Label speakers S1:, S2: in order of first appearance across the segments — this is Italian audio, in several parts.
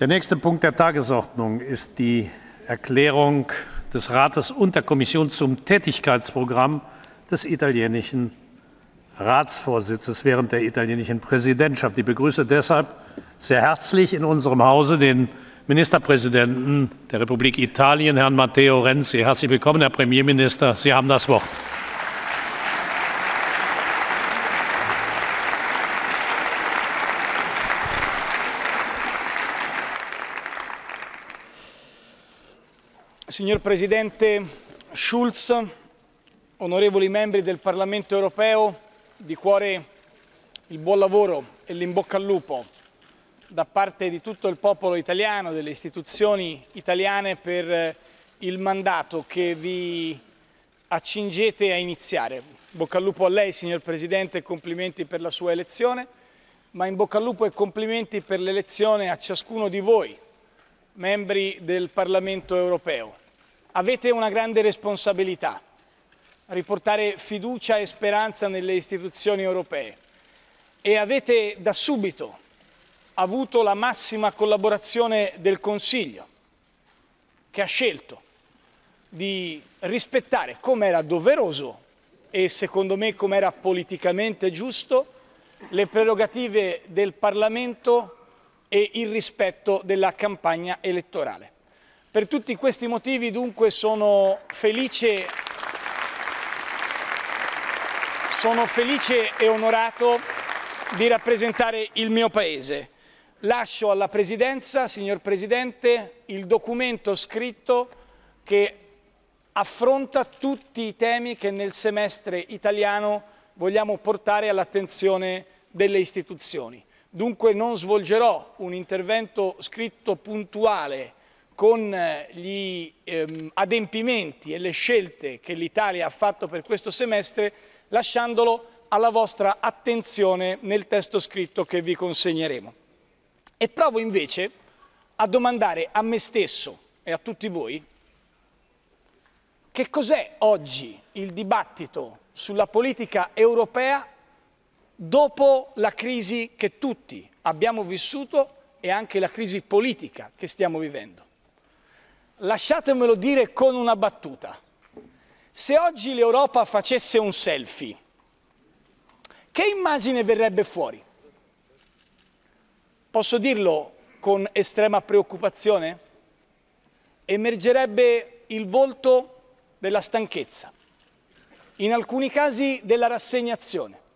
S1: Der nächste Punkt der Tagesordnung ist die Erklärung des Rates und der Kommission zum Tätigkeitsprogramm des italienischen Ratsvorsitzes während der italienischen Präsidentschaft. Ich begrüße deshalb sehr herzlich in unserem Hause den Ministerpräsidenten der Republik Italien, Herrn Matteo Renzi. Herzlich willkommen, Herr Premierminister. Sie haben das Wort.
S2: Signor Presidente Schulz, onorevoli membri del Parlamento europeo, di cuore il buon lavoro e l'imbocca al lupo da parte di tutto il popolo italiano, delle istituzioni italiane per il mandato che vi accingete a iniziare. Bocca al lupo a lei, signor Presidente, complimenti per la sua elezione, ma in bocca al lupo e complimenti per l'elezione a ciascuno di voi, membri del Parlamento europeo. Avete una grande responsabilità, riportare fiducia e speranza nelle istituzioni europee e avete da subito avuto la massima collaborazione del Consiglio, che ha scelto di rispettare come era doveroso e secondo me come era politicamente giusto le prerogative del Parlamento e il rispetto della campagna elettorale. Per tutti questi motivi dunque sono felice, sono felice e onorato di rappresentare il mio Paese. Lascio alla Presidenza, signor Presidente, il documento scritto che affronta tutti i temi che nel semestre italiano vogliamo portare all'attenzione delle istituzioni. Dunque non svolgerò un intervento scritto puntuale con eh, gli ehm, adempimenti e le scelte che l'Italia ha fatto per questo semestre, lasciandolo alla vostra attenzione nel testo scritto che vi consegneremo. E provo invece a domandare a me stesso e a tutti voi che cos'è oggi il dibattito sulla politica europea dopo la crisi che tutti abbiamo vissuto e anche la crisi politica che stiamo vivendo lasciatemelo dire con una battuta. Se oggi l'Europa facesse un selfie, che immagine verrebbe fuori? Posso dirlo con estrema preoccupazione? Emergerebbe il volto della stanchezza, in alcuni casi della rassegnazione.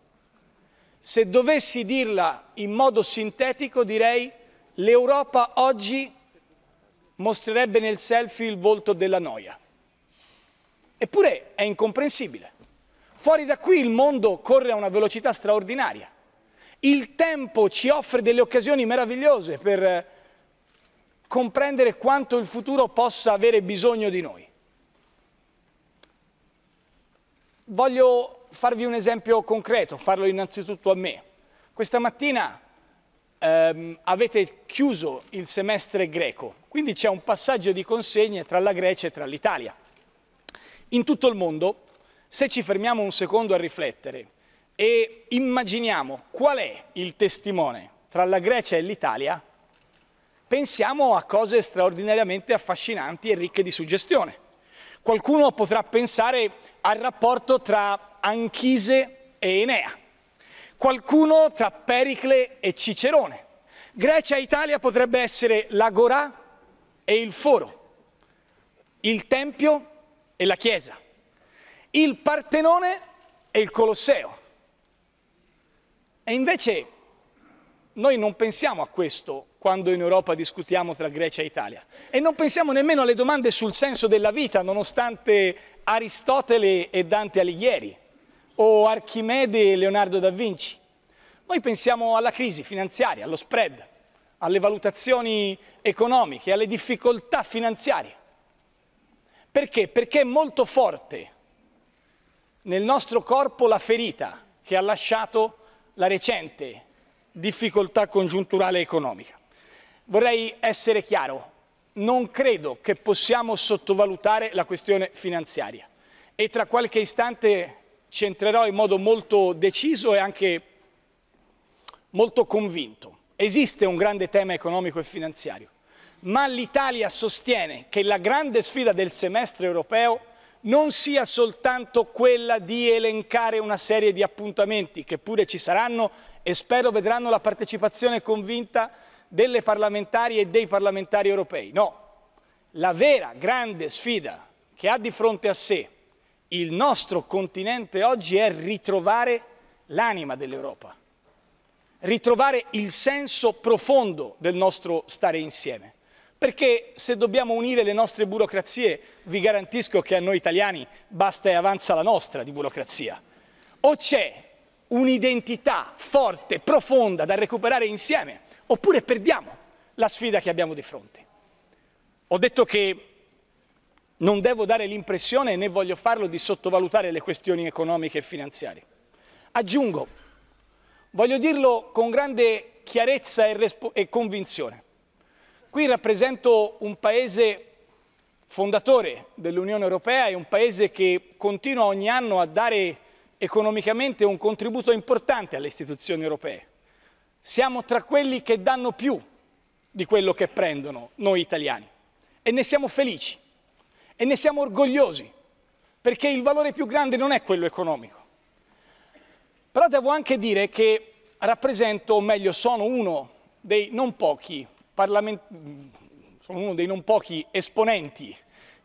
S2: Se dovessi dirla in modo sintetico direi l'Europa oggi mostrerebbe nel selfie il volto della noia. Eppure è incomprensibile. Fuori da qui il mondo corre a una velocità straordinaria. Il tempo ci offre delle occasioni meravigliose per comprendere quanto il futuro possa avere bisogno di noi. Voglio farvi un esempio concreto, farlo innanzitutto a me. Questa mattina ehm, avete chiuso il semestre greco, quindi c'è un passaggio di consegne tra la Grecia e tra l'Italia. In tutto il mondo, se ci fermiamo un secondo a riflettere e immaginiamo qual è il testimone tra la Grecia e l'Italia, pensiamo a cose straordinariamente affascinanti e ricche di suggestione. Qualcuno potrà pensare al rapporto tra Anchise e Enea qualcuno tra Pericle e Cicerone. Grecia e Italia potrebbe essere l'Agorà e il Foro, il Tempio e la Chiesa, il Partenone e il Colosseo. E invece noi non pensiamo a questo quando in Europa discutiamo tra Grecia e Italia e non pensiamo nemmeno alle domande sul senso della vita, nonostante Aristotele e Dante Alighieri o Archimede e Leonardo da Vinci. Noi pensiamo alla crisi finanziaria, allo spread, alle valutazioni economiche, alle difficoltà finanziarie. Perché? Perché è molto forte nel nostro corpo la ferita che ha lasciato la recente difficoltà congiunturale economica. Vorrei essere chiaro, non credo che possiamo sottovalutare la questione finanziaria e tra qualche istante ci entrerò in modo molto deciso e anche molto convinto. esiste un grande tema economico e finanziario, ma l'Italia sostiene che la grande sfida del semestre europeo non sia soltanto quella di elencare una serie di appuntamenti che pure ci saranno e spero vedranno la partecipazione convinta delle parlamentari e dei parlamentari europei. No, la vera grande sfida che ha di fronte a sé il nostro continente oggi è ritrovare l'anima dell'Europa, ritrovare il senso profondo del nostro stare insieme. Perché se dobbiamo unire le nostre burocrazie, vi garantisco che a noi italiani basta e avanza la nostra di burocrazia. O c'è un'identità forte, profonda da recuperare insieme, oppure perdiamo la sfida che abbiamo di fronte. Ho detto che non devo dare l'impressione, né voglio farlo, di sottovalutare le questioni economiche e finanziarie. Aggiungo, voglio dirlo con grande chiarezza e, e convinzione, qui rappresento un paese fondatore dell'Unione Europea e un paese che continua ogni anno a dare economicamente un contributo importante alle istituzioni europee. Siamo tra quelli che danno più di quello che prendono noi italiani e ne siamo felici e ne siamo orgogliosi perché il valore più grande non è quello economico, però devo anche dire che rappresento, o meglio sono uno dei non pochi, dei non pochi esponenti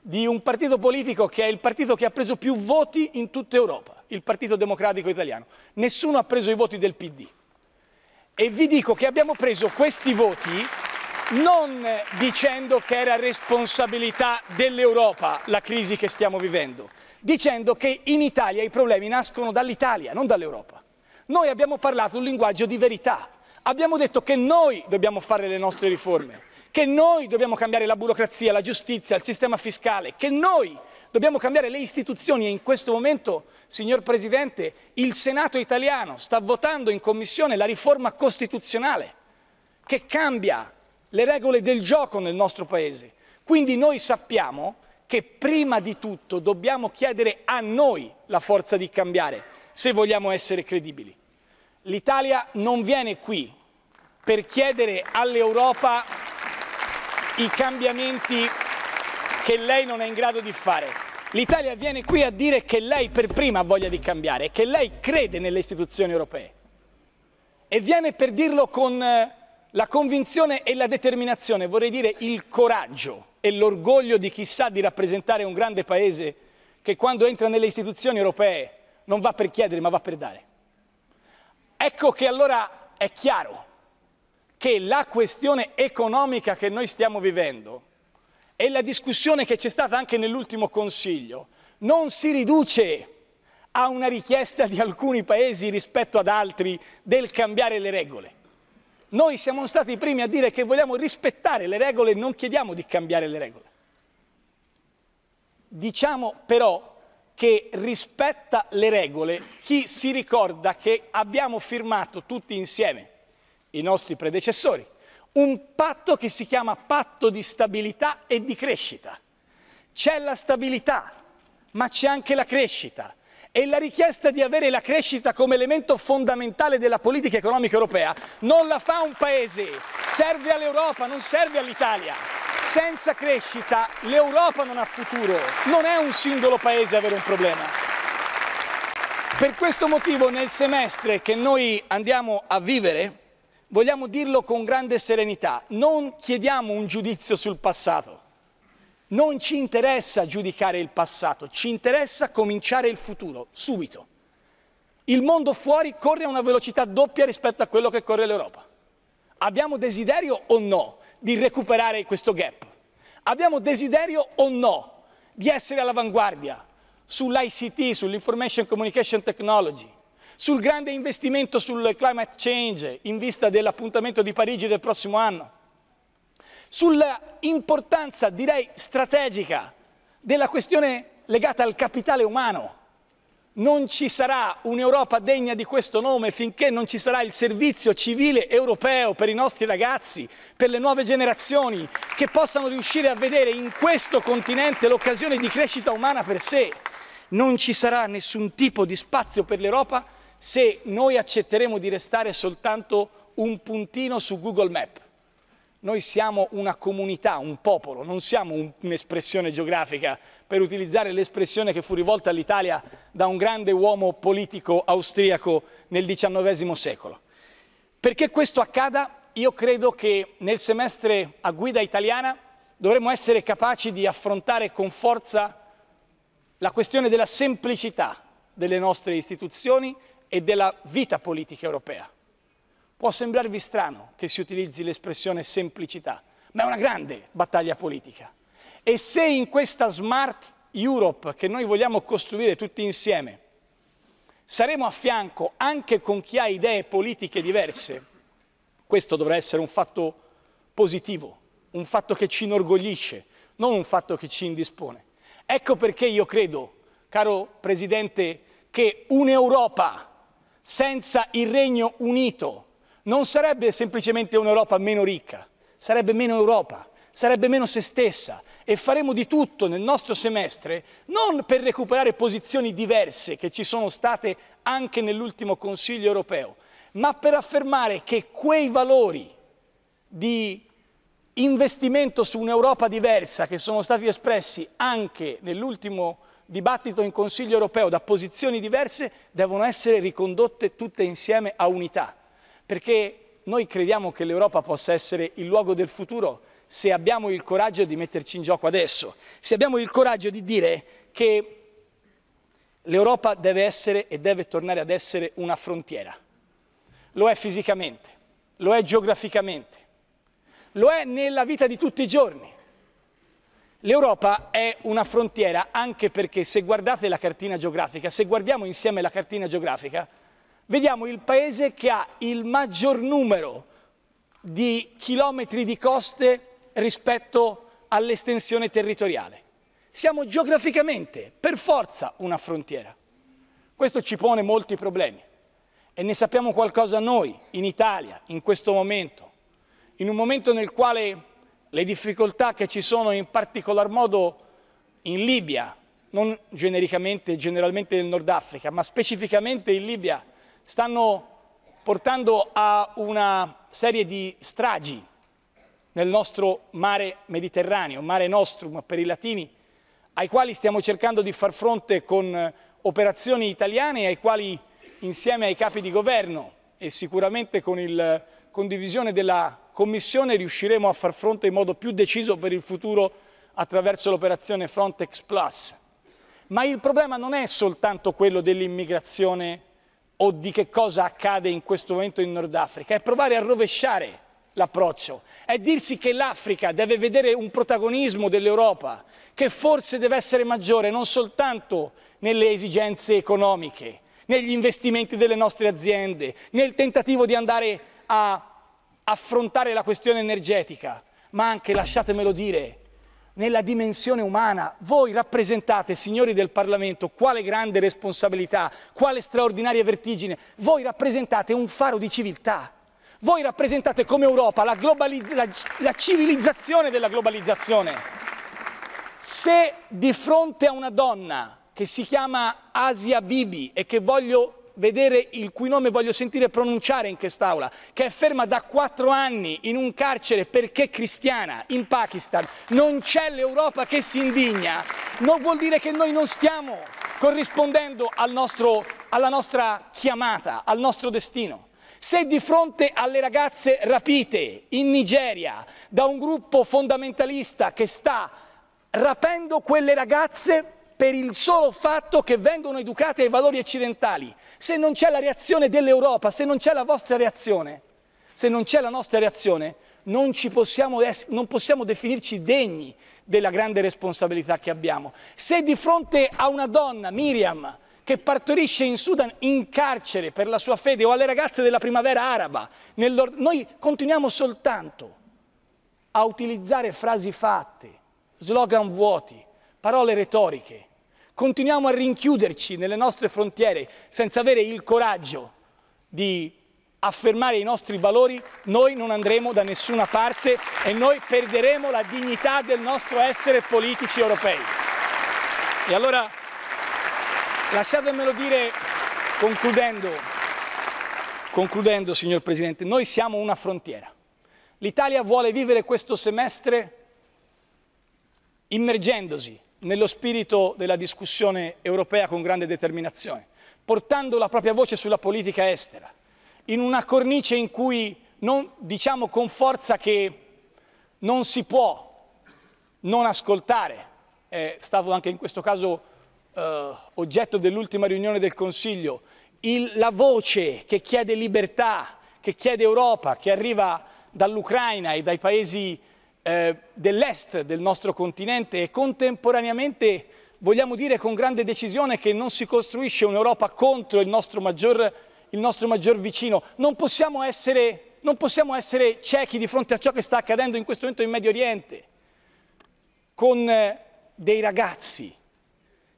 S2: di un partito politico che è il partito che ha preso più voti in tutta Europa, il Partito Democratico Italiano. Nessuno ha preso i voti del PD. E vi dico che abbiamo preso questi voti non dicendo che era responsabilità dell'Europa la crisi che stiamo vivendo, dicendo che in Italia i problemi nascono dall'Italia, non dall'Europa. Noi abbiamo parlato un linguaggio di verità, abbiamo detto che noi dobbiamo fare le nostre riforme, che noi dobbiamo cambiare la burocrazia, la giustizia, il sistema fiscale, che noi dobbiamo cambiare le istituzioni e in questo momento, signor Presidente, il Senato italiano sta votando in Commissione la riforma costituzionale che cambia le regole del gioco nel nostro Paese. Quindi noi sappiamo che prima di tutto dobbiamo chiedere a noi la forza di cambiare se vogliamo essere credibili. L'Italia non viene qui per chiedere all'Europa i cambiamenti che lei non è in grado di fare. L'Italia viene qui a dire che lei per prima ha voglia di cambiare, che lei crede nelle istituzioni europee. E viene per dirlo con eh, la convinzione e la determinazione, vorrei dire il coraggio e l'orgoglio di chi sa di rappresentare un grande paese che quando entra nelle istituzioni europee non va per chiedere ma va per dare. Ecco che allora è chiaro che la questione economica che noi stiamo vivendo e la discussione che c'è stata anche nell'ultimo Consiglio non si riduce a una richiesta di alcuni paesi rispetto ad altri del cambiare le regole. Noi siamo stati i primi a dire che vogliamo rispettare le regole e non chiediamo di cambiare le regole. Diciamo però che rispetta le regole chi si ricorda che abbiamo firmato tutti insieme, i nostri predecessori, un patto che si chiama patto di stabilità e di crescita. C'è la stabilità, ma c'è anche la crescita e la richiesta di avere la crescita come elemento fondamentale della politica economica europea non la fa un paese, serve all'Europa, non serve all'Italia. Senza crescita l'Europa non ha futuro, non è un singolo paese avere un problema. Per questo motivo nel semestre che noi andiamo a vivere vogliamo dirlo con grande serenità, non chiediamo un giudizio sul passato non ci interessa giudicare il passato, ci interessa cominciare il futuro, subito. Il mondo fuori corre a una velocità doppia rispetto a quello che corre l'Europa. Abbiamo desiderio o no di recuperare questo gap? Abbiamo desiderio o no di essere all'avanguardia sull'ICT, sull'Information Communication Technology, sul grande investimento sul climate change in vista dell'appuntamento di Parigi del prossimo anno? Sull'importanza, direi strategica, della questione legata al capitale umano. Non ci sarà un'Europa degna di questo nome finché non ci sarà il servizio civile europeo per i nostri ragazzi, per le nuove generazioni, che possano riuscire a vedere in questo continente l'occasione di crescita umana per sé. Non ci sarà nessun tipo di spazio per l'Europa se noi accetteremo di restare soltanto un puntino su Google Map. Noi siamo una comunità, un popolo, non siamo un'espressione geografica, per utilizzare l'espressione che fu rivolta all'Italia da un grande uomo politico austriaco nel XIX secolo. Perché questo accada, io credo che nel semestre a guida italiana dovremmo essere capaci di affrontare con forza la questione della semplicità delle nostre istituzioni e della vita politica europea. Può sembrarvi strano che si utilizzi l'espressione semplicità, ma è una grande battaglia politica. E se in questa Smart Europe che noi vogliamo costruire tutti insieme saremo a fianco anche con chi ha idee politiche diverse, questo dovrà essere un fatto positivo, un fatto che ci inorgoglisce, non un fatto che ci indispone. Ecco perché io credo, caro Presidente, che un'Europa senza il Regno Unito non sarebbe semplicemente un'Europa meno ricca, sarebbe meno Europa, sarebbe meno se stessa e faremo di tutto nel nostro semestre non per recuperare posizioni diverse che ci sono state anche nell'ultimo Consiglio europeo, ma per affermare che quei valori di investimento su un'Europa diversa che sono stati espressi anche nell'ultimo dibattito in Consiglio europeo da posizioni diverse devono essere ricondotte tutte insieme a unità perché noi crediamo che l'Europa possa essere il luogo del futuro se abbiamo il coraggio di metterci in gioco adesso, se abbiamo il coraggio di dire che l'Europa deve essere e deve tornare ad essere una frontiera. Lo è fisicamente, lo è geograficamente, lo è nella vita di tutti i giorni. L'Europa è una frontiera anche perché se guardate la cartina geografica, se guardiamo insieme la cartina geografica, vediamo il paese che ha il maggior numero di chilometri di coste rispetto all'estensione territoriale. Siamo geograficamente, per forza, una frontiera. Questo ci pone molti problemi e ne sappiamo qualcosa noi, in Italia, in questo momento, in un momento nel quale le difficoltà che ci sono in particolar modo in Libia, non genericamente, generalmente nel Nord Africa, ma specificamente in Libia, stanno portando a una serie di stragi nel nostro mare Mediterraneo, mare nostrum per i latini, ai quali stiamo cercando di far fronte con operazioni italiane ai quali insieme ai capi di governo e sicuramente con la condivisione della Commissione riusciremo a far fronte in modo più deciso per il futuro attraverso l'operazione Frontex Plus. Ma il problema non è soltanto quello dell'immigrazione o di che cosa accade in questo momento in Nord Africa, è provare a rovesciare l'approccio, è dirsi che l'Africa deve vedere un protagonismo dell'Europa che forse deve essere maggiore non soltanto nelle esigenze economiche, negli investimenti delle nostre aziende, nel tentativo di andare a affrontare la questione energetica, ma anche, lasciatemelo dire, nella dimensione umana. Voi rappresentate, signori del Parlamento, quale grande responsabilità, quale straordinaria vertigine. Voi rappresentate un faro di civiltà. Voi rappresentate come Europa la, la, la civilizzazione della globalizzazione. Se di fronte a una donna che si chiama Asia Bibi e che voglio vedere il cui nome voglio sentire pronunciare in quest'Aula, che è ferma da quattro anni in un carcere perché cristiana in Pakistan, non c'è l'Europa che si indigna, non vuol dire che noi non stiamo corrispondendo al nostro, alla nostra chiamata, al nostro destino. Se di fronte alle ragazze rapite in Nigeria da un gruppo fondamentalista che sta rapendo quelle ragazze per il solo fatto che vengono educate ai valori occidentali. Se non c'è la reazione dell'Europa, se non c'è la vostra reazione, se non c'è la nostra reazione, non, possiamo, non possiamo definirci degni della grande responsabilità che abbiamo. Se di fronte a una donna, Miriam, che partorisce in Sudan in carcere per la sua fede o alle ragazze della primavera araba, noi continuiamo soltanto a utilizzare frasi fatte, slogan vuoti, parole retoriche, continuiamo a rinchiuderci nelle nostre frontiere senza avere il coraggio di affermare i nostri valori, noi non andremo da nessuna parte e noi perderemo la dignità del nostro essere politici europei. E allora lasciatemelo dire concludendo, concludendo, signor Presidente, noi siamo una frontiera. L'Italia vuole vivere questo semestre immergendosi nello spirito della discussione europea con grande determinazione, portando la propria voce sulla politica estera, in una cornice in cui non, diciamo con forza che non si può non ascoltare, è stato anche in questo caso eh, oggetto dell'ultima riunione del Consiglio, il, la voce che chiede libertà, che chiede Europa, che arriva dall'Ucraina e dai paesi eh, dell'est del nostro continente e contemporaneamente vogliamo dire con grande decisione che non si costruisce un'Europa contro il nostro maggior, il nostro maggior vicino. Non possiamo, essere, non possiamo essere ciechi di fronte a ciò che sta accadendo in questo momento in Medio Oriente, con eh, dei ragazzi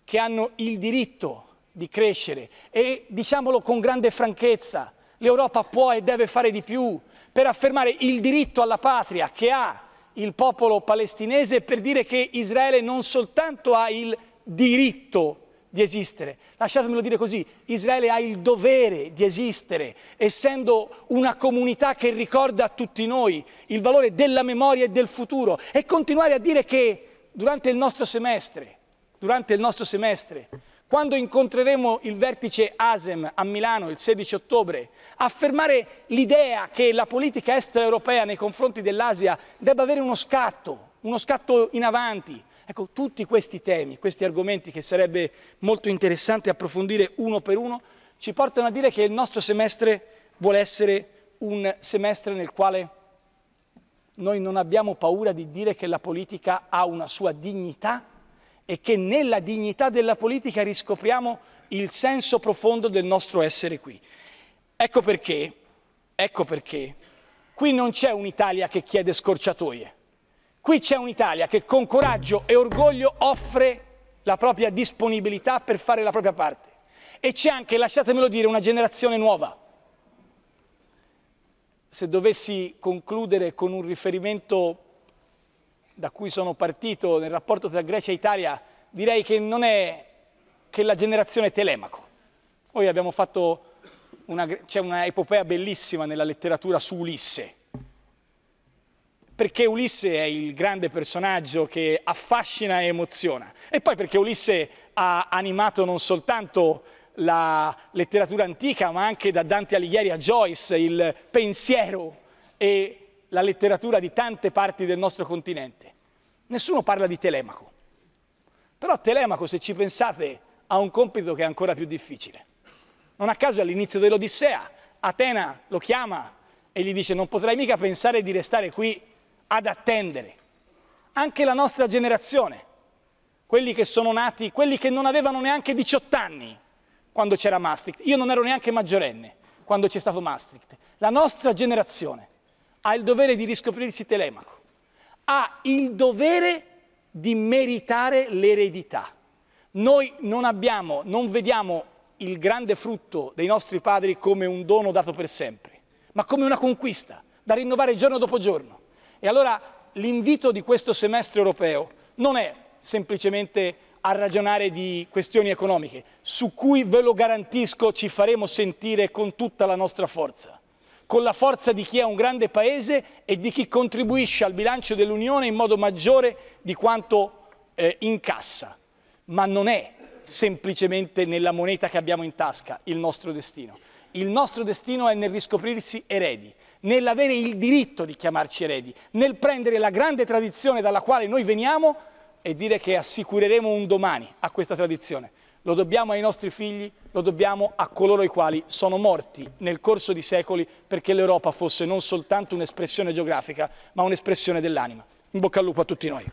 S2: che hanno il diritto di crescere e diciamolo con grande franchezza, l'Europa può e deve fare di più per affermare il diritto alla patria che ha il popolo palestinese per dire che Israele non soltanto ha il diritto di esistere, lasciatemelo dire così, Israele ha il dovere di esistere, essendo una comunità che ricorda a tutti noi il valore della memoria e del futuro e continuare a dire che durante il nostro semestre, durante il nostro semestre quando incontreremo il vertice ASEM a Milano il 16 ottobre, affermare l'idea che la politica estera europea nei confronti dell'Asia debba avere uno scatto, uno scatto in avanti. Ecco, tutti questi temi, questi argomenti che sarebbe molto interessante approfondire uno per uno, ci portano a dire che il nostro semestre vuole essere un semestre nel quale noi non abbiamo paura di dire che la politica ha una sua dignità e che nella dignità della politica riscopriamo il senso profondo del nostro essere qui. Ecco perché, ecco perché, qui non c'è un'Italia che chiede scorciatoie, qui c'è un'Italia che con coraggio e orgoglio offre la propria disponibilità per fare la propria parte. E c'è anche, lasciatemelo dire, una generazione nuova. Se dovessi concludere con un riferimento da cui sono partito nel rapporto tra Grecia e Italia, direi che non è che la generazione Telemaco. Noi abbiamo fatto c'è una epopea bellissima nella letteratura su Ulisse, perché Ulisse è il grande personaggio che affascina e emoziona, e poi perché Ulisse ha animato non soltanto la letteratura antica, ma anche da Dante Alighieri a Joyce, il pensiero e la letteratura di tante parti del nostro continente. Nessuno parla di Telemaco, però Telemaco, se ci pensate, ha un compito che è ancora più difficile. Non a caso all'inizio dell'Odissea Atena lo chiama e gli dice non potrai mica pensare di restare qui ad attendere. Anche la nostra generazione, quelli che sono nati, quelli che non avevano neanche 18 anni quando c'era Maastricht, io non ero neanche maggiorenne quando c'è stato Maastricht, la nostra generazione ha il dovere di riscoprirsi Telemaco, ha il dovere di meritare l'eredità. Noi non abbiamo, non vediamo il grande frutto dei nostri padri come un dono dato per sempre, ma come una conquista da rinnovare giorno dopo giorno. E allora l'invito di questo semestre europeo non è semplicemente a ragionare di questioni economiche, su cui ve lo garantisco ci faremo sentire con tutta la nostra forza con la forza di chi è un grande paese e di chi contribuisce al bilancio dell'Unione in modo maggiore di quanto eh, incassa. Ma non è semplicemente nella moneta che abbiamo in tasca il nostro destino. Il nostro destino è nel riscoprirsi eredi, nell'avere il diritto di chiamarci eredi, nel prendere la grande tradizione dalla quale noi veniamo e dire che assicureremo un domani a questa tradizione. Lo dobbiamo ai nostri figli, lo dobbiamo a coloro i quali sono morti nel corso di secoli perché l'Europa fosse non soltanto un'espressione geografica, ma un'espressione dell'anima. In bocca al lupo a tutti noi.